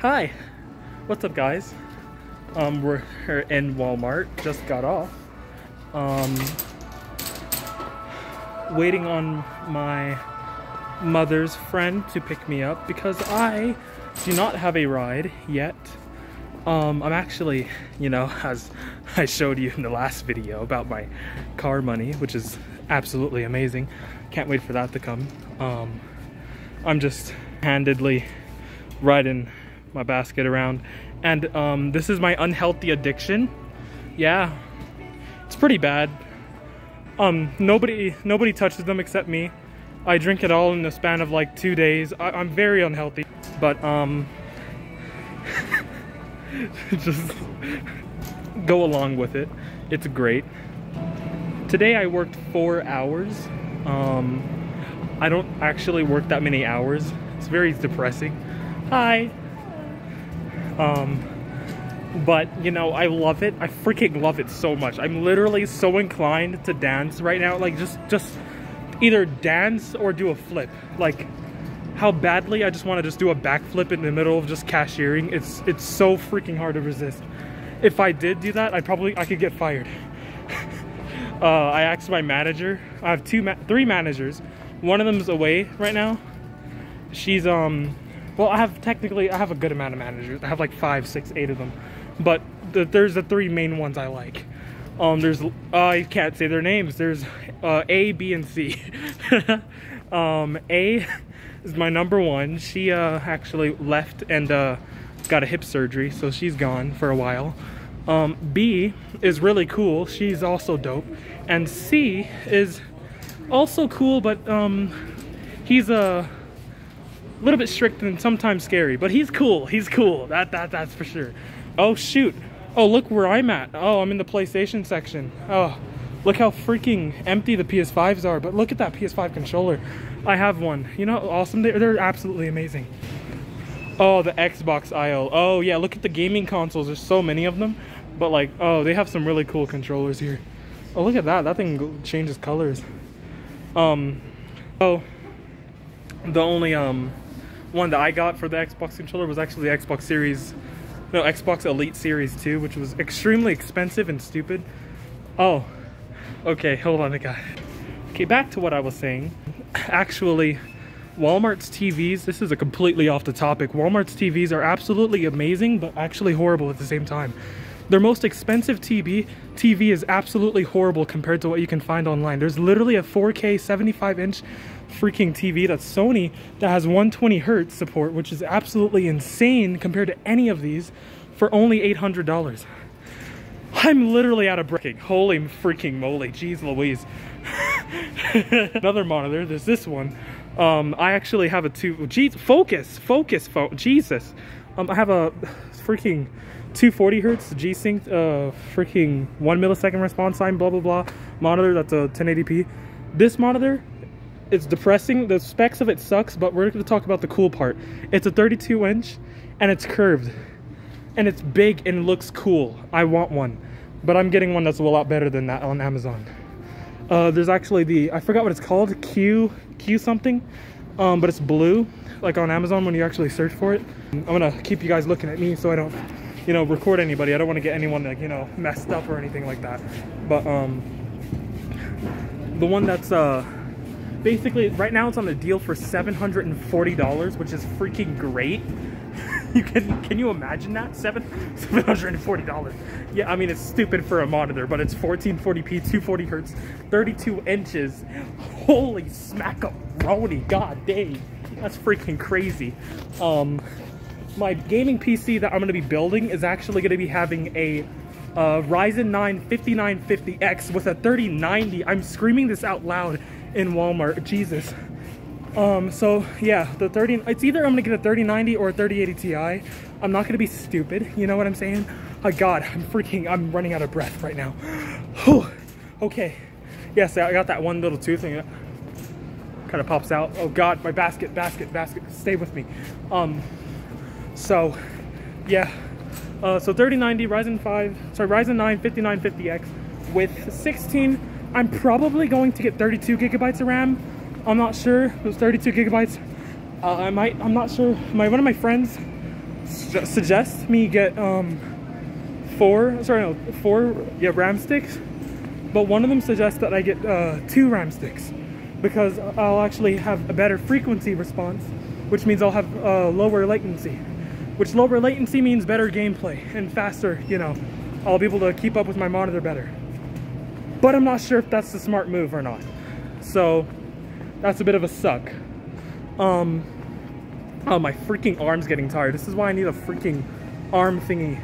Hi, what's up guys? Um, we're in Walmart, just got off. Um, waiting on my mother's friend to pick me up because I do not have a ride yet. Um, I'm actually, you know, as I showed you in the last video about my car money, which is absolutely amazing. Can't wait for that to come. Um, I'm just handedly riding my basket around. And um, this is my unhealthy addiction. Yeah, it's pretty bad. Um, nobody, nobody touches them except me. I drink it all in the span of like two days. I, am very unhealthy, but um, just go along with it. It's great. Today I worked four hours. Um, I don't actually work that many hours. It's very depressing. Hi. Um, but you know, I love it. I freaking love it so much. I'm literally so inclined to dance right now. Like just, just either dance or do a flip. Like how badly I just want to just do a backflip in the middle of just cashiering. It's, it's so freaking hard to resist. If I did do that, I probably, I could get fired. uh, I asked my manager. I have two, ma three managers. One of them's away right now. She's, um, well, I have technically, I have a good amount of managers. I have like five, six, eight of them. But the, there's the three main ones I like. Um, there's, uh, I can't say their names. There's uh, A, B, and C. um, A is my number one. She uh, actually left and uh, got a hip surgery, so she's gone for a while. Um, B is really cool. She's also dope. And C is also cool, but um, he's a a little bit strict and sometimes scary, but he's cool. He's cool. That that that's for sure. Oh shoot. Oh look where I'm at. Oh, I'm in the PlayStation section. Oh, look how freaking empty the PS5s are. But look at that PS5 controller. I have one. You know, awesome. They're, they're absolutely amazing. Oh, the Xbox aisle. Oh yeah, look at the gaming consoles. There's so many of them. But like, oh, they have some really cool controllers here. Oh, look at that. That thing changes colors. Um, oh, the only um one that I got for the Xbox controller was actually the Xbox Series, no, Xbox Elite Series 2, which was extremely expensive and stupid. Oh, okay, hold on a guy. Okay, back to what I was saying. Actually, Walmart's TVs, this is a completely off the topic. Walmart's TVs are absolutely amazing, but actually horrible at the same time. Their most expensive TV, TV is absolutely horrible compared to what you can find online. There's literally a 4K 75 inch freaking TV that's Sony that has 120 hertz support, which is absolutely insane compared to any of these for only $800. I'm literally out of breaking. Holy freaking moly, jeez Louise. Another monitor, there's this one. Um, I actually have a two, geez, focus, focus phone, Jesus. Um, I have a freaking 240 hertz G-Sync, uh, freaking one millisecond response time, blah, blah, blah, monitor that's a 1080p. This monitor it's depressing. The specs of it sucks, but we're going to talk about the cool part. It's a 32 inch and it's curved and it's big and looks cool. I want one, but I'm getting one that's a lot better than that on Amazon. Uh, there's actually the, I forgot what it's called, Q, Q something, um, but it's blue, like on Amazon when you actually search for it. I'm gonna keep you guys looking at me so I don't, you know, record anybody. I don't want to get anyone like, you know, messed up or anything like that. But um, the one that's, uh, basically right now it's on a deal for $740 which is freaking great. You can can you imagine that? Seven $740 yeah i mean it's stupid for a monitor but it's 1440p 240 hertz 32 inches. Holy smackaroni god dang. That's freaking crazy. Um my gaming pc that i'm to be building is actually to be having a uh, Ryzen 9 5950X with a 3090. I'm screaming this out loud in Walmart. Jesus. Um, so yeah, the 30, it's either I'm gonna get a 3090 or a 3080 Ti. I'm not gonna be stupid, you know what I'm saying? Oh God, I'm freaking, I'm running out of breath right now. Whew. Okay, yes, I got that one little tooth thing kind of pops out. Oh God, my basket, basket, basket, stay with me. Um, so yeah, uh, so 3090 Ryzen 5, sorry, Ryzen 9 5950X with 16 I'm probably going to get 32 gigabytes of RAM. I'm not sure. It was 32 gigabytes. Uh, I might. I'm not sure. My one of my friends su- suggest me get um four sorry no four yeah ram sticks but one of them suggests that I get uh, two ram sticks because I'll actually have a better frequency response which means I'll have uh, lower latency which lower latency means better gameplay and faster you know I'll be able to keep up with my monitor better. But I'm not sure if that's the smart move or not. So that's a bit of a suck. Um oh my freaking arm's getting tired. This is why I need a freaking arm thingy.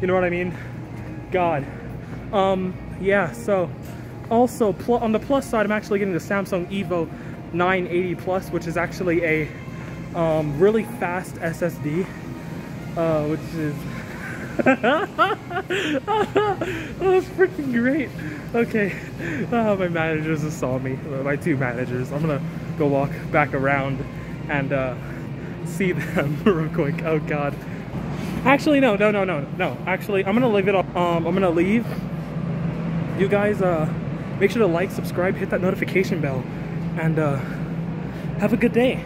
You know what I mean? God. Um yeah so also on the plus side I'm actually getting the Samsung Evo 980 Plus which is actually a um, really fast SSD uh, which is that was freaking great. Okay, oh, my managers just saw me. My two managers. I'm gonna go walk back around and uh, see them real quick. Oh God. Actually, no, no, no, no, no. Actually, I'm gonna leave it up. Um, I'm gonna leave. You guys, uh, make sure to like, subscribe, hit that notification bell, and uh, have a good day.